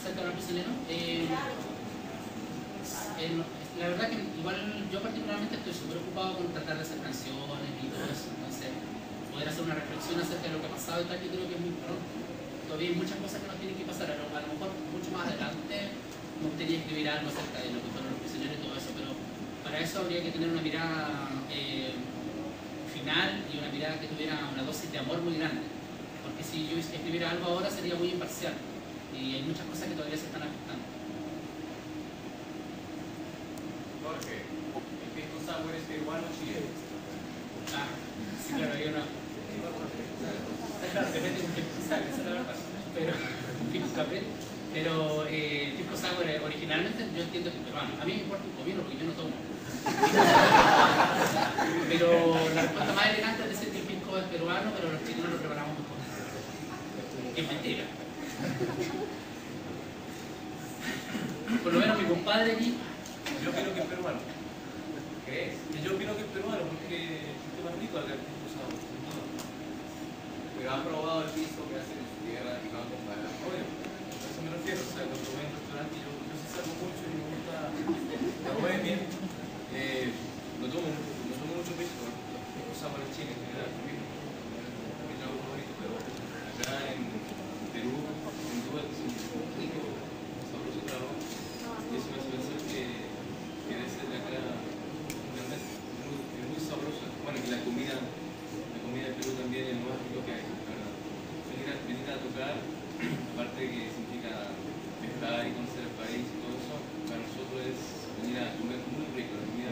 acerca de los prisioneros. Eh, la verdad que igual yo particularmente estoy súper ocupado con tratar de hacer canciones y todo eso, entonces poder hacer una reflexión acerca de lo que ha pasado y tal, yo creo que es muy pronto. Todavía hay muchas cosas que nos tienen que pasar, a lo, mejor mucho más adelante me gustaría escribir algo acerca de lo que fueron los prisioneros y todo eso, pero para eso habría que tener una mirada eh, final y una mirada que tuviera una dosis de amor muy grande, porque si yo escribiera algo ahora sería muy imparcial y hay muchas cosas que todavía se están afectando. Jorge, el pisco sour es peruano o chileno. Ah, sí, claro, hay una. Depende de qué cosa, esa es la verdad. Pero, pisco café. Pero, eh, pisco sour originalmente yo entiendo que es peruano. A mí me importa un comino porque yo no tomo. Pero la respuesta más elegante es decir que el pisco es peruano, pero los chilenos lo preparamos mejor. Es mentira. Por lo menos mi compadre aquí Yo opino que es peruano. ¿Crees? Yo opino que es peruano porque es más rico acá el pisco sour. sin duda. Pero han probado el pisco que hacen en su tierra y van a comparar. Obvio, a eso me refiero. O sea, cuando voy a un restaurante, yo, yo sí salgo mucho y me gusta la bohemia. Eh, no tomo, no tomo mucho pisco, pisco sour en Chile en general. Mi trago favorito, pero acá en Perú, sin duda, es un rico, sabroso trago. Y eso me hace pensar que, que debe ser de acá realmente muy, es muy sabroso. Bueno, que la comida, la comida lo más rico que hay, verdad. Venir a, venir a tocar, aparte que significa viajar y conocer el país y todo eso, para nosotros es venir a comer muy rico, la comida.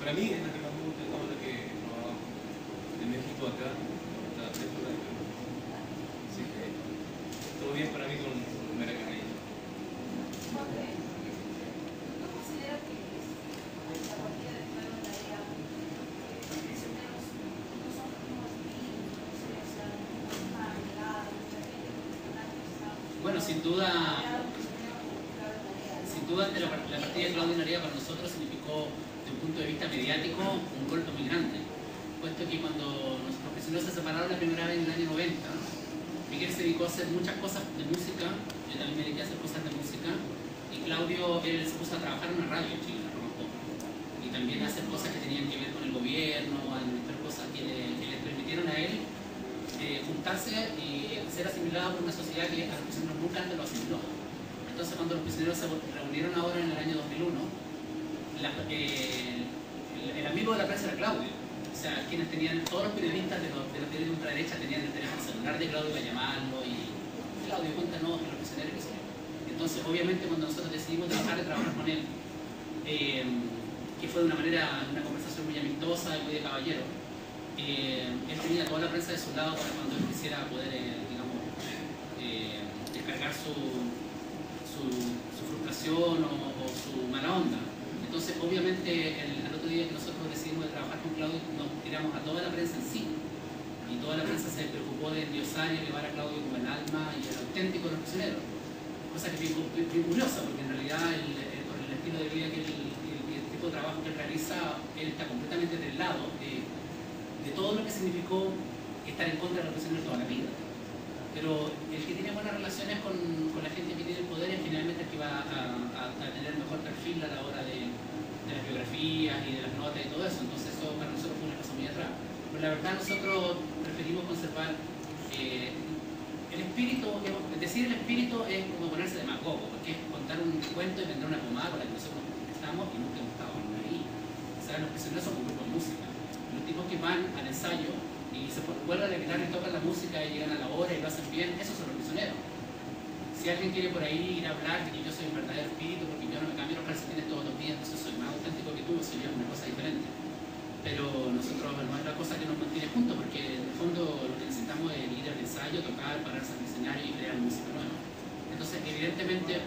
Para mí es la que más me gusta de todo lo que he de México acá, hasta. Así que todo bien para mí con comer acá en ella. Jorge, ¿no considera que es la partida de nuevo en la era los prisioneros no son como niños, o sea, no están agregados, mucha gente con Sin duda, sin duda la, partida de Claudio Narea para nosotros significó, desde un punto de vista mediático, un golpe muy grande. Puesto que cuando nuestros prisioneros se separaron la primera vez en el año 90, Miguel se dedicó a hacer muchas cosas de música, yo también me dediqué a hacer cosas de música, y Claudio él se puso a trabajar en una radio en Chile, y también a hacer cosas que tenían que ver con el gobierno, a administrar cosas que le, que le permitieron a él eh, juntarse y ser asimilado por una sociedad que a los prisioneros nunca antes lo asimiló. Entonces cuando los prisioneros se reunieron ahora en el año 2001, la- eh, el, amigo de la prensa era Claudio. O sea, quienes tenían, todos los periodistas de los, de de ultraderecha tenían el teléfono celular de Claudio para llamarlo y Claudio, cuéntanos que los prisioneros que son. Entonces, obviamente cuando nosotros decidimos dejar de trabajar con él, eh, que fue de una manera, una conversación muy amistosa y muy de caballero, él tenía toda la prensa de su lado para cuando él quisiera poder, eh, digamos, eh, descargar su, frustración o, su mala onda. Entonces, obviamente, el, al otro día que nosotros decidimos de trabajar con Claudio, nos tiramos a toda la prensa en sí. Y toda la prensa se preocupó de endiosar y elevar a Claudio como el alma y el auténtico prisioneros. Cosa que es bien curiosa, porque en realidad, el, el- estilo de vida que el, tipo de trabajo que él realiza, él está completamente del lado de, de todo lo que significó estar en contra de los prisioneros toda la vida. Pero el que tiene buenas relaciones con, con la gente que tiene el poder es finalmente el que va a, a- a tener mejor perfil a la hora de, de las biografías y de las notas y todo eso. Entonces eso para nosotros fue una cosa muy atrás. Pero la verdad nosotros preferimos conservar eh, el espíritu, decir el espíritu es como ponerse de macoco, porque es contar un cuento y vender una pomada con la que nosotros estamos y nunca hemos estado ahí. O sea, los prisioneros son un grupo de música. Tipos que van al ensayo y se vuelven a declarar y tocan la música y llegan a la hora y lo hacen bien, esos son los prisioneros. Si alguien quiere por ahí ir a hablar de que yo soy un verdadero espíritu porque yo no me cambio los calcetines todos los días, entonces soy más auténtico que tú, soy yo, una cosa diferente. Pero nosotros no es la cosa que nos mantiene juntos porque en el fondo lo que necesitamos es ir al ensayo, tocar, pararse al escenario y crear música nueva. Entonces, evidentemente,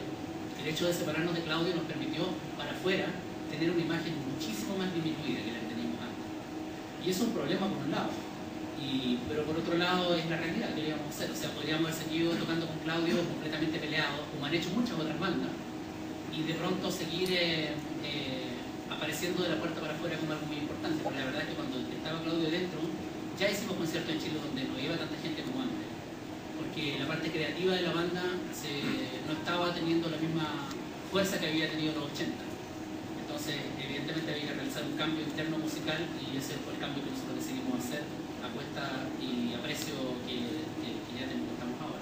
el hecho de separarnos de Claudio nos permitió para afuera tener una imagen muchísimo más disminuida que la que teníamos. Y es un problema por un lado. Y, pero por otro lado es la realidad que íbamos a hacer. O sea, podríamos haber seguido tocando con Claudio completamente peleados, como han hecho muchas otras bandas, y de pronto seguir eh, eh, apareciendo de la puerta para afuera como algo muy importante. Porque la verdad es que cuando estaba Claudio dentro, ya hicimos conciertos en Chile donde no iba tanta gente como antes. porque la parte creativa de la banda no estaba teniendo la misma fuerza que había tenido en los 80. Entonces, evidentemente había que realizar un cambio interno musical y ese fue el cambio que nosotros decidimos hacer, apuesta y aprecio que, que, que ya tenemos ahora.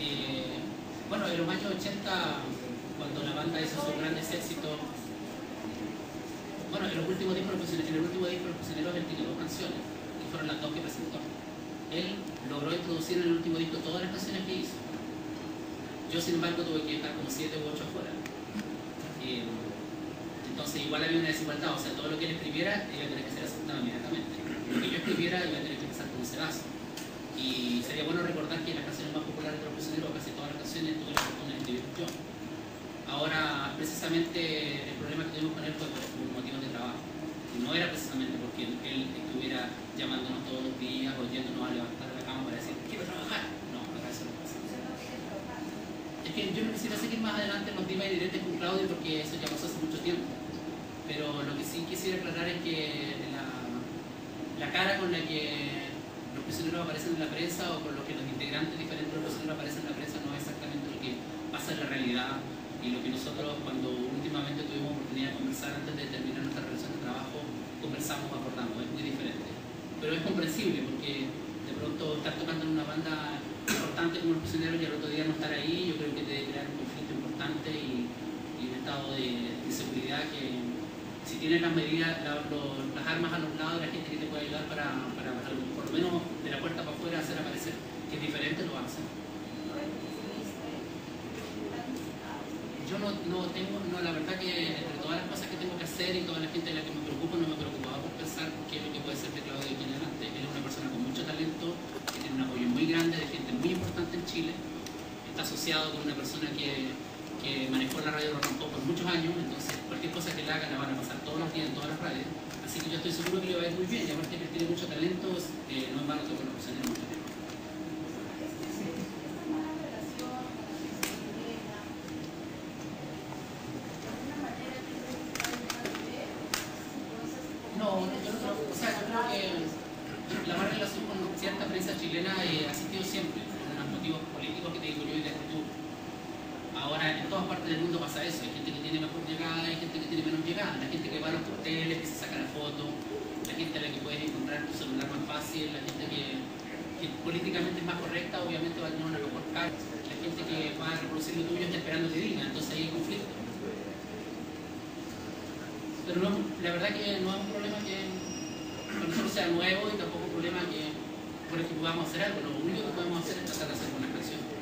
Eh, bueno, en los años 80, cuando la banda hizo sus grandes éxitos, bueno, en los últimos discos, en el último disco, Los Prisioneros, él tiene dos canciones, y fueron las dos que presentó. Él logró introducir en el último disco todas las canciones que hizo. Yo, sin embargo, tuve que dejar como siete u ocho afuera. Eh, entonces, igual había una desigualdad, o sea, todo lo que él escribiera iba a tener que ser aceptado inmediatamente. Lo que yo escribiera iba a tener que empezar con un sedazo. Y sería bueno recordar que las canciones más populares de los prisioneros, casi todas las canciones, tuve la fortuna de escribir yo. Ahora, precisamente, el problema que tuvimos con él fue por, por motivos de trabajo. No era precisamente porque él estuviera llamándonos todos los días o yéndonos a levantar de la cama para decir, quiero trabajar. No, para eso no pasa. Usted no quiere trabajar. Es que yo no quisiera seguir más los directos con Claudio porque eso ya pasó hace mucho tiempo. Pero lo que sí quisiera aclarar es que la, la cara con la que los prisioneros aparecen en la prensa o con lo que los integrantes diferentes de los prisioneros aparecen en la prensa no es exactamente lo que pasa en la realidad y lo que nosotros cuando últimamente tuvimos oportunidad de conversar antes de terminar nuestra relación de trabajo, conversamos, acordamos, es muy diferente. Pero es comprensible porque de pronto estar tocando en una banda importante como los prisioneros y al otro día no estar ahí, yo creo que debe crear un conflicto importante y, y un estado de inseguridad que si tienes las medidas, la- lo- las armas a los lados, la gente que te puede ayudar para, para por lo menos de la puerta para afuera hacer aparecer que es diferente, lo hacen. Yo no, no tengo, no, la verdad que entre todas las cosas que tengo que hacer y toda la gente de la que me preocupo, no me preocupaba por pensar qué es lo que puede ser de Claudio de aquí en adelante. Él es una persona con mucho talento, que tiene un apoyo muy grande de gente muy importante en Chile, está asociado con una persona que, manejó la radio pop por muchos años, entonces cualquier cosa que le haga la van a pasar todos los días en todas las radios. Así que yo estoy seguro que le va a ir muy bien, y aparte que él tiene mucho talento, eh, no es malo que los mucho. Este, esta mala relación con la prisionera, de alguna manera tiene que estar en una bebé, entonces, No, yo no creo, o sea, yo creo que la mala relación con cierta prensa chilena eh, ha existido siempre, por unos motivos políticos que te digo yo y de actitud. Ahora, del mundo pasa eso, hay gente que tiene mejor llegada, hay gente que tiene menos llegada, la gente que va a los hoteles, que se saca la foto, la gente a la que puedes encontrar tu celular más fácil, la gente que, políticamente es más correcta, obviamente va a tener una mejor cara, la gente que va a reproducir lo tuyo está esperando que diga, entonces ahí hay conflicto. Pero la verdad que no es un problema que para nosotros sea nuevo y tampoco un problema que por el que podamos hacer algo. Lo único que podemos hacer es tratar de hacer buenas canciones.